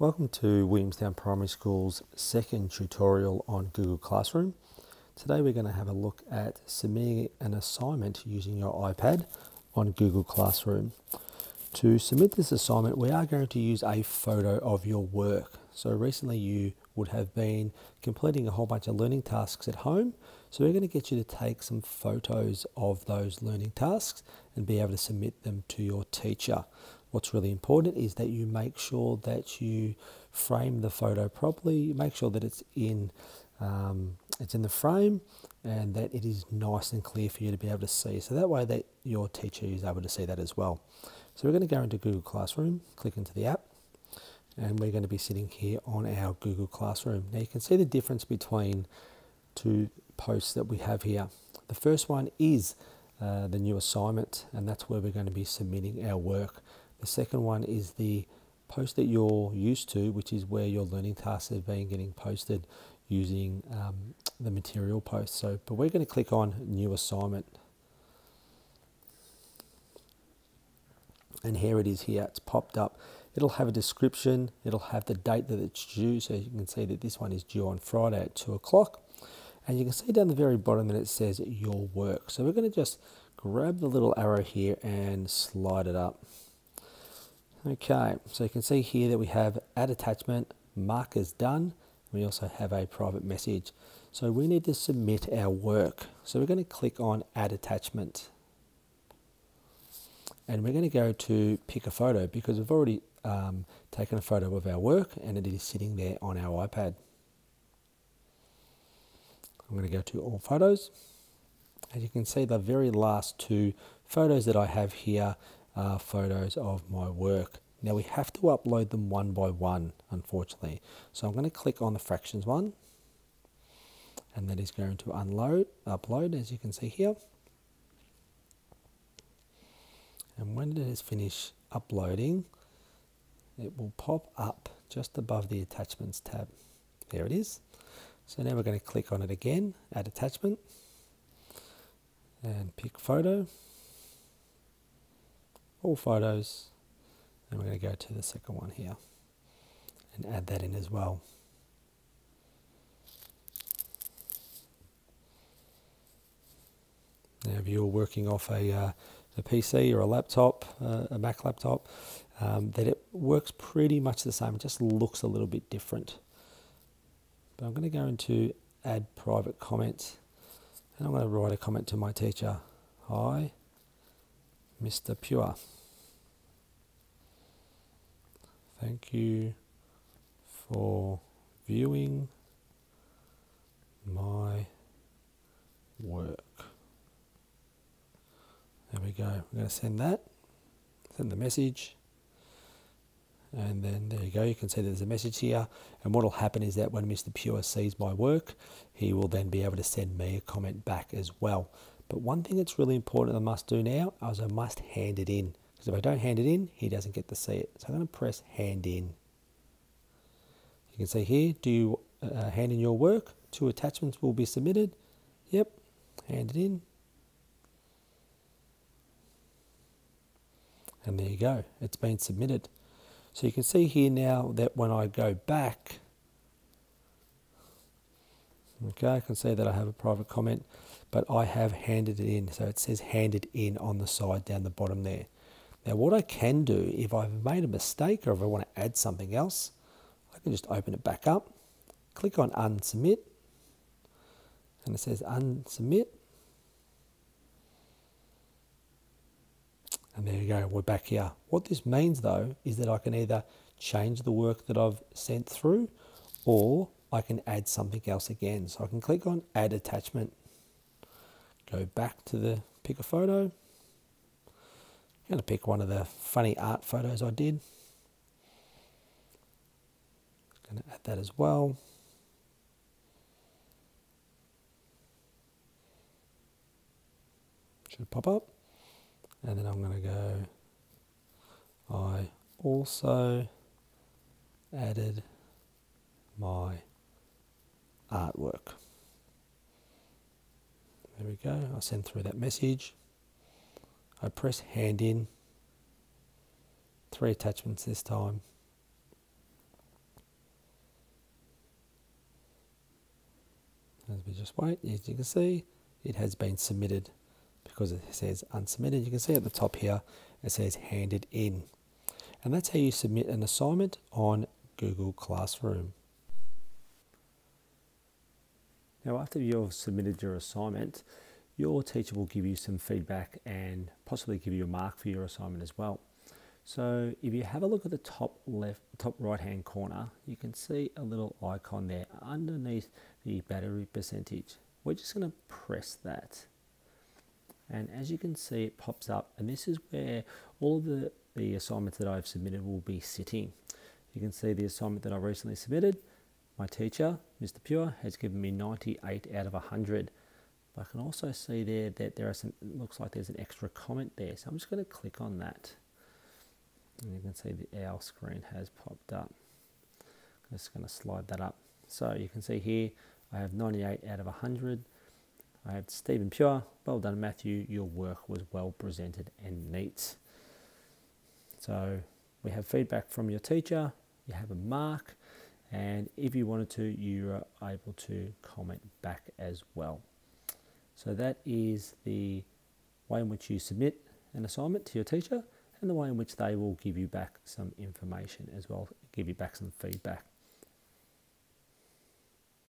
Welcome to Williamstown Primary School's second tutorial on Google Classroom. Today we're going to have a look at submitting an assignment using your iPad on Google Classroom. To submit this assignment we are going to use a photo of your work. So recently you would have been completing a whole bunch of learning tasks at home. So we're going to get you to take some photos of those learning tasks and be able to submit them to your teacher. What's really important is that you make sure that you frame the photo properly. Make sure that it's in um, it's in the frame and that it is nice and clear for you to be able to see. So that way that your teacher is able to see that as well. So we're going to go into Google Classroom, click into the app, and we're going to be sitting here on our Google Classroom. Now you can see the difference between two posts that we have here. The first one is uh, the new assignment, and that's where we're going to be submitting our work. The second one is the post that you're used to, which is where your learning tasks have been getting posted using um, the material post. So, but we're going to click on new assignment. And here it is here, it's popped up. It'll have a description, it'll have the date that it's due. So you can see that this one is due on Friday at two o'clock. And you can see down the very bottom that it says your work. So we're going to just grab the little arrow here and slide it up. Okay, so you can see here that we have add attachment, mark as done. We also have a private message. So we need to submit our work. So we're going to click on add attachment. And we're going to go to pick a photo because we've already um, taken a photo of our work and it is sitting there on our iPad. I'm going to go to all photos. As you can see, the very last two photos that I have here are photos of my work. Now we have to upload them one by one, unfortunately. So I'm going to click on the fractions one, and that is going to unload, upload, as you can see here. And when it is finished uploading, it will pop up just above the attachments tab. There it is. So now we're going to click on it again, add attachment, and pick photo all photos and we're going to go to the second one here and add that in as well. Now if you're working off a, uh, a PC or a laptop, uh, a Mac laptop, um, that it works pretty much the same, it just looks a little bit different. But I'm going to go into add private comments and I'm going to write a comment to my teacher. Hi, Mr. Pure. Thank you for viewing my work. There we go. I'm going to send that, send the message, and then there you go. You can see there's a message here. And what will happen is that when Mr. Pure sees my work, he will then be able to send me a comment back as well. But one thing that's really important I must do now is I must hand it in. Because if I don't hand it in, he doesn't get to see it. So I'm going to press hand in. You can see here, do you uh, hand in your work? Two attachments will be submitted. Yep, hand it in. And there you go, it's been submitted. So you can see here now that when I go back, okay, I can see that I have a private comment but I have handed it in. So it says handed in on the side down the bottom there. Now what I can do, if I've made a mistake or if I want to add something else, I can just open it back up, click on unsubmit, and it says unsubmit. And there you go, we're back here. What this means though is that I can either change the work that I've sent through or I can add something else again. So I can click on add attachment go back to the pick a photo. I'm going to pick one of the funny art photos I did. I'm Going to add that as well. Should pop up. And then I'm going to go, I also added my artwork. There we go, I send through that message. I press hand in, three attachments this time. As we just wait, as you can see, it has been submitted because it says unsubmitted. You can see at the top here, it says handed in. And that's how you submit an assignment on Google Classroom. Now, after you've submitted your assignment, your teacher will give you some feedback and possibly give you a mark for your assignment as well. So if you have a look at the top left, top right hand corner, you can see a little icon there underneath the battery percentage. We're just going to press that. And as you can see, it pops up, and this is where all of the, the assignments that I've submitted will be sitting. You can see the assignment that I recently submitted. My teacher, Mr. Pure, has given me 98 out of 100. But I can also see there that there are some, looks like there's an extra comment there. So I'm just going to click on that. And you can see the our screen has popped up. I'm just going to slide that up. So you can see here, I have 98 out of 100. I have Stephen Pure. Well done, Matthew. Your work was well presented and neat. So we have feedback from your teacher. You have a mark. And if you wanted to, you are able to comment back as well. So that is the way in which you submit an assignment to your teacher and the way in which they will give you back some information as well, give you back some feedback.